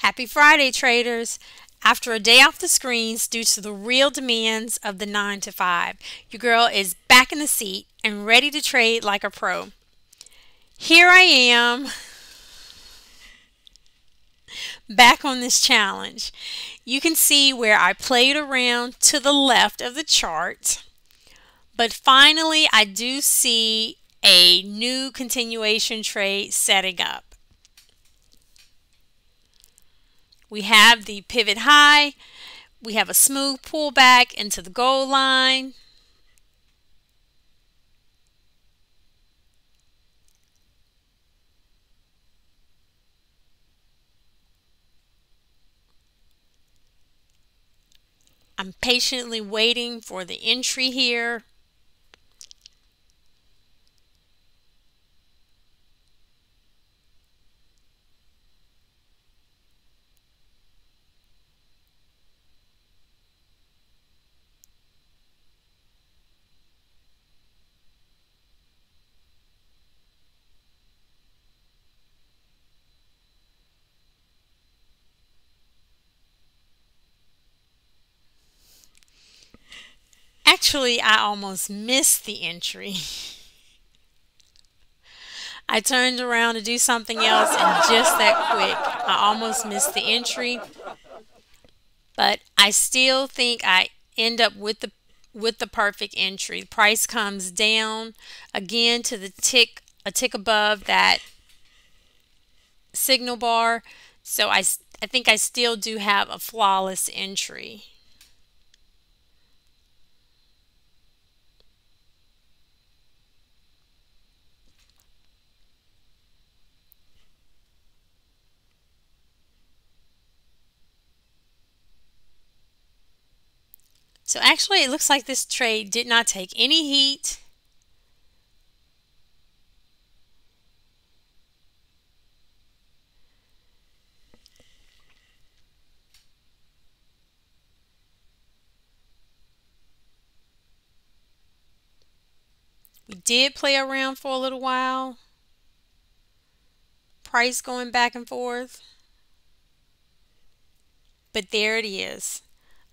Happy Friday, traders! After a day off the screens due to the real demands of the 9 to 5, your girl is back in the seat and ready to trade like a pro. Here I am, back on this challenge. You can see where I played around to the left of the chart, but finally I do see a new continuation trade setting up. We have the pivot high. We have a smooth pullback into the gold line. I'm patiently waiting for the entry here. Actually, I almost missed the entry. I turned around to do something else and just that quick, I almost missed the entry. But I still think I end up with the with the perfect entry. Price comes down again to the tick a tick above that signal bar. So I I think I still do have a flawless entry. So actually it looks like this trade did not take any heat. We did play around for a little while. Price going back and forth. But there it is.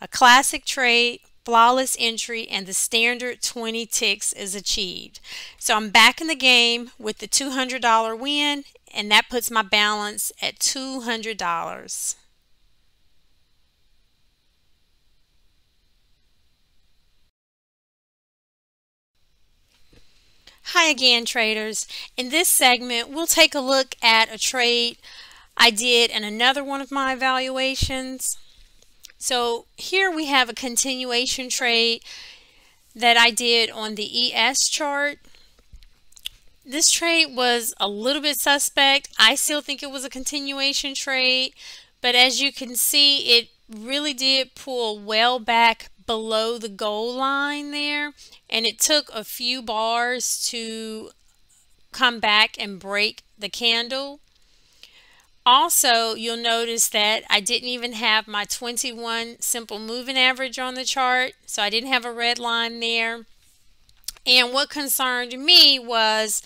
A classic trade flawless entry and the standard 20 ticks is achieved. So I'm back in the game with the $200 win and that puts my balance at $200. Hi again traders. In this segment we'll take a look at a trade I did in another one of my evaluations. So here we have a continuation trade that I did on the ES chart. This trade was a little bit suspect. I still think it was a continuation trade, but as you can see, it really did pull well back below the gold line there, and it took a few bars to come back and break the candle. Also, you'll notice that I didn't even have my 21 simple moving average on the chart, so I didn't have a red line there. And what concerned me was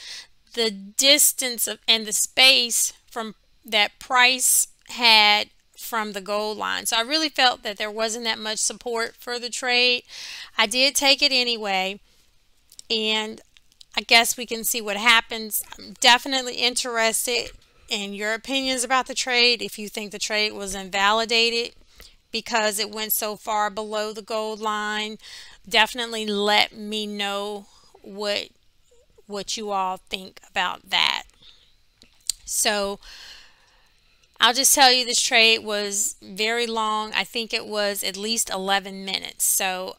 the distance of, and the space from that price had from the gold line. So I really felt that there wasn't that much support for the trade. I did take it anyway. And I guess we can see what happens. I'm definitely interested and your opinions about the trade if you think the trade was invalidated because it went so far below the gold line definitely let me know what what you all think about that. So I'll just tell you this trade was very long. I think it was at least 11 minutes. So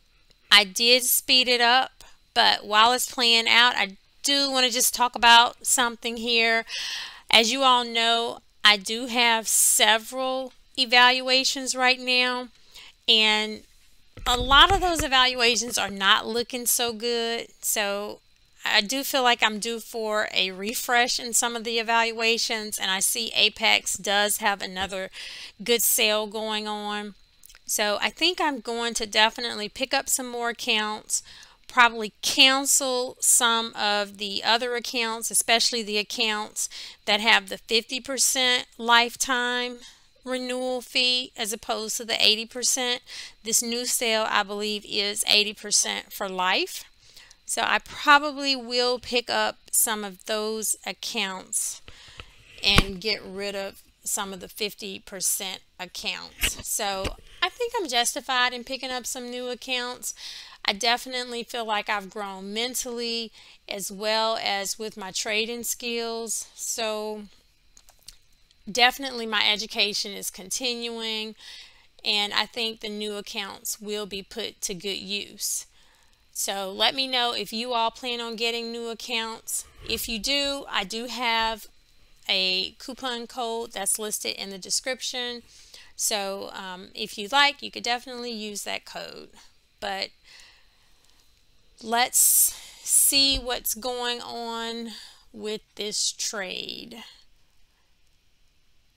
I did speed it up but while it's playing out I do want to just talk about something here as you all know, I do have several evaluations right now, and a lot of those evaluations are not looking so good. So I do feel like I'm due for a refresh in some of the evaluations, and I see Apex does have another good sale going on. So I think I'm going to definitely pick up some more accounts probably cancel some of the other accounts, especially the accounts that have the 50% lifetime renewal fee as opposed to the 80%. This new sale, I believe, is 80% for life. So I probably will pick up some of those accounts and get rid of some of the 50% accounts. So I think I'm justified in picking up some new accounts. I definitely feel like I've grown mentally as well as with my trading skills. So definitely my education is continuing and I think the new accounts will be put to good use. So let me know if you all plan on getting new accounts. If you do, I do have a coupon code that's listed in the description. So um, if you like, you could definitely use that code. But let's see what's going on with this trade.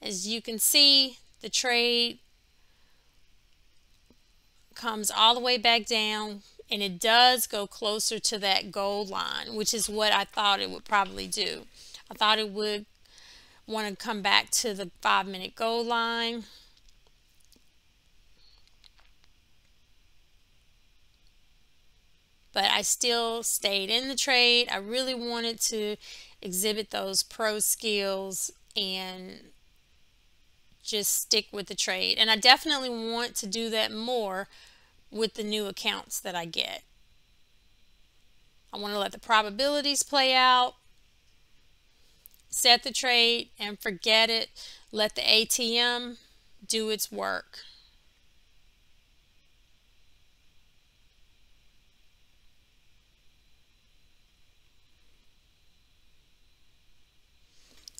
As you can see, the trade comes all the way back down and it does go closer to that gold line, which is what I thought it would probably do. I thought it would want to come back to the five minute gold line. But I still stayed in the trade. I really wanted to exhibit those pro skills and just stick with the trade. And I definitely want to do that more with the new accounts that I get. I want to let the probabilities play out set the trade and forget it. Let the ATM do its work.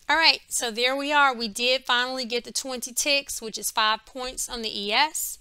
All right, so there we are. We did finally get the 20 ticks, which is five points on the ES.